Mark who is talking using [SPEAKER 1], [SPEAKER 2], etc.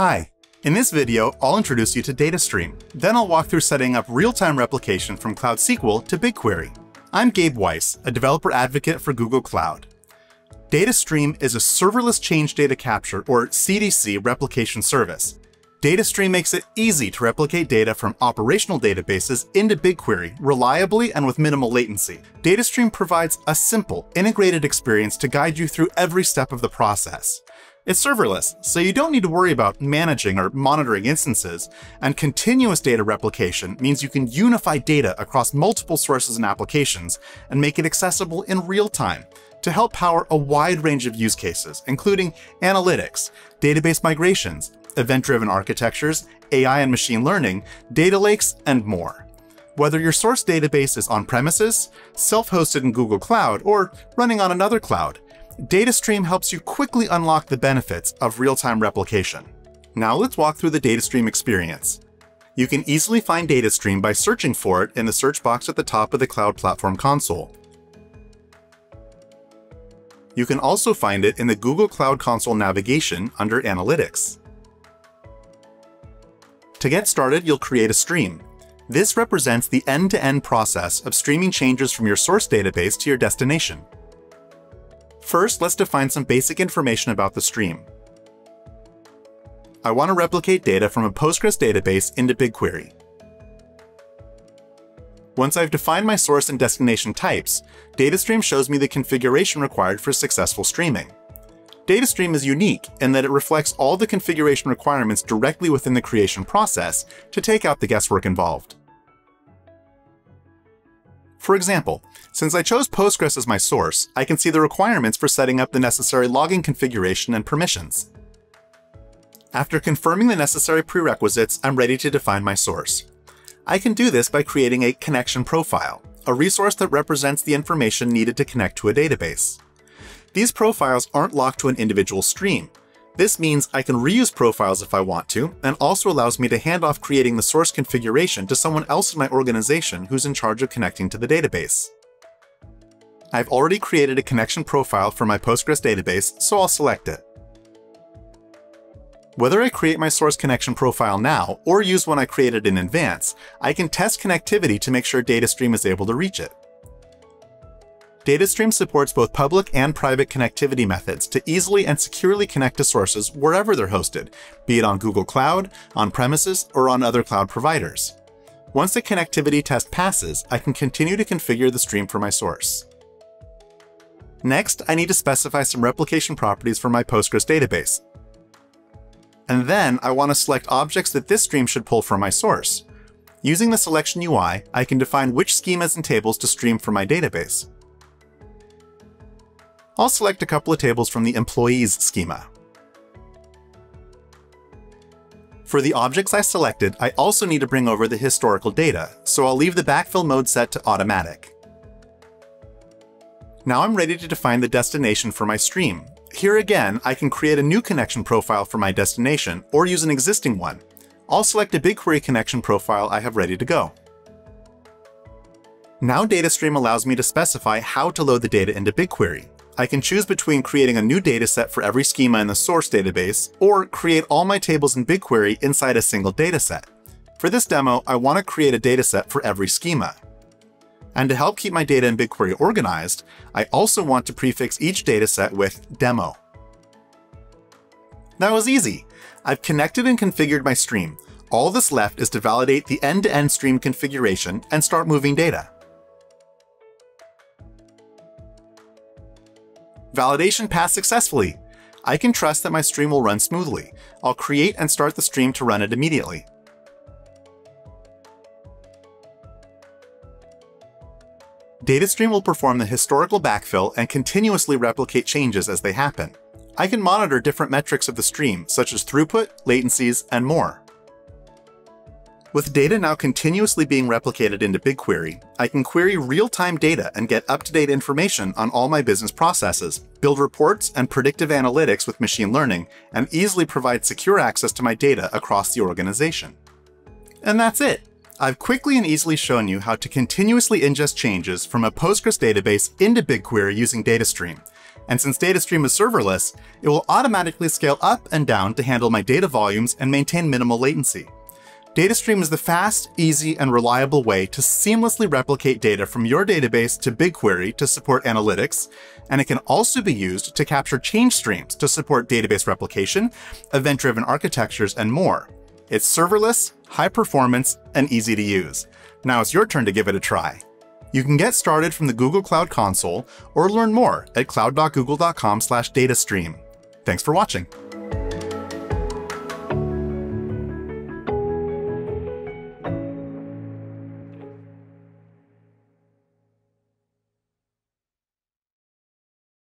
[SPEAKER 1] Hi. In this video, I'll introduce you to DataStream. Then I'll walk through setting up real-time replication from Cloud SQL to BigQuery. I'm Gabe Weiss, a developer advocate for Google Cloud. DataStream is a serverless change data capture, or CDC, replication service. DataStream makes it easy to replicate data from operational databases into BigQuery reliably and with minimal latency. DataStream provides a simple, integrated experience to guide you through every step of the process. It's serverless, so you don't need to worry about managing or monitoring instances, and continuous data replication means you can unify data across multiple sources and applications and make it accessible in real time to help power a wide range of use cases, including analytics, database migrations, event-driven architectures, AI and machine learning, data lakes, and more. Whether your source database is on-premises, self-hosted in Google Cloud, or running on another cloud, DataStream helps you quickly unlock the benefits of real-time replication. Now let's walk through the DataStream experience. You can easily find DataStream by searching for it in the search box at the top of the Cloud Platform console. You can also find it in the Google Cloud Console navigation under Analytics. To get started, you'll create a stream. This represents the end-to-end -end process of streaming changes from your source database to your destination. First, let's define some basic information about the stream. I want to replicate data from a Postgres database into BigQuery. Once I've defined my source and destination types, DataStream shows me the configuration required for successful streaming. DataStream is unique in that it reflects all the configuration requirements directly within the creation process to take out the guesswork involved. For example, since I chose Postgres as my source, I can see the requirements for setting up the necessary logging configuration and permissions. After confirming the necessary prerequisites, I'm ready to define my source. I can do this by creating a connection profile, a resource that represents the information needed to connect to a database. These profiles aren't locked to an individual stream. This means I can reuse profiles if I want to, and also allows me to hand off creating the source configuration to someone else in my organization who's in charge of connecting to the database. I've already created a connection profile for my Postgres database, so I'll select it. Whether I create my source connection profile now or use one I created in advance, I can test connectivity to make sure DataStream is able to reach it. DataStream supports both public and private connectivity methods to easily and securely connect to sources wherever they're hosted, be it on Google Cloud, on premises, or on other cloud providers. Once the connectivity test passes, I can continue to configure the stream for my source. Next, I need to specify some replication properties for my Postgres database. And then I want to select objects that this stream should pull from my source. Using the selection UI, I can define which schemas and tables to stream from my database. I'll select a couple of tables from the Employees schema. For the objects I selected, I also need to bring over the historical data, so I'll leave the backfill mode set to automatic. Now I'm ready to define the destination for my stream. Here again, I can create a new connection profile for my destination, or use an existing one. I'll select a BigQuery connection profile I have ready to go. Now DataStream allows me to specify how to load the data into BigQuery. I can choose between creating a new dataset for every schema in the source database, or create all my tables in BigQuery inside a single dataset. For this demo, I want to create a dataset for every schema. And to help keep my data in BigQuery organized, I also want to prefix each dataset with demo. That was easy. I've connected and configured my stream. All that's left is to validate the end-to-end -end stream configuration and start moving data. Validation passed successfully. I can trust that my stream will run smoothly. I'll create and start the stream to run it immediately. DataStream will perform the historical backfill and continuously replicate changes as they happen. I can monitor different metrics of the stream, such as throughput, latencies, and more. With data now continuously being replicated into BigQuery, I can query real-time data and get up-to-date information on all my business processes, build reports and predictive analytics with machine learning, and easily provide secure access to my data across the organization. And that's it! I've quickly and easily shown you how to continuously ingest changes from a Postgres database into BigQuery using DataStream, And since DataStream is serverless, it will automatically scale up and down to handle my data volumes and maintain minimal latency. DataStream is the fast, easy, and reliable way to seamlessly replicate data from your database to BigQuery to support analytics, and it can also be used to capture change streams to support database replication, event-driven architectures, and more. It's serverless, high performance, and easy to use. Now it's your turn to give it a try. You can get started from the Google Cloud Console or learn more at cloud.google.com/datastream. Thanks for watching.